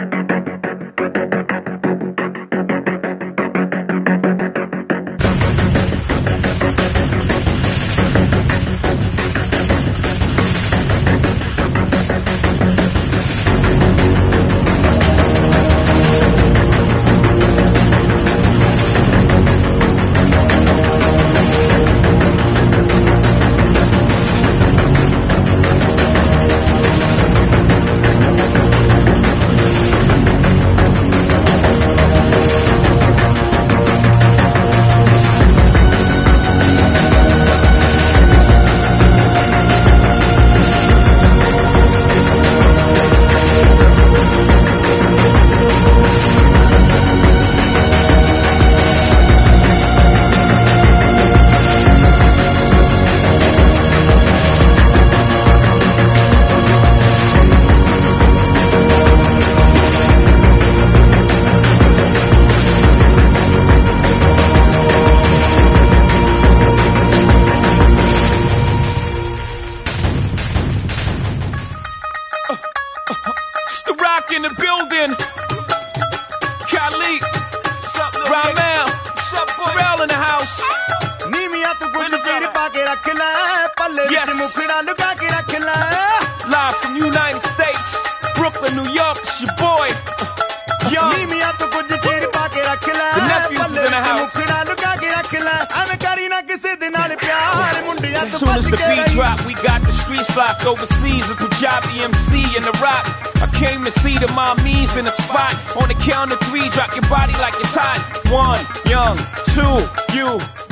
It's In the building. Khalid. What's up, Ramel. What's up, Terrell in the house. Yes. Live from United States, Brooklyn, New York, it's your boy. Young. The nephews is in the house. As soon as the beat drop, we got the streets locked overseas. A Punjabi MC in the rock. I came to see the mommies in the spot. On the count of three, drop your body like it's hot. One, young, two, you.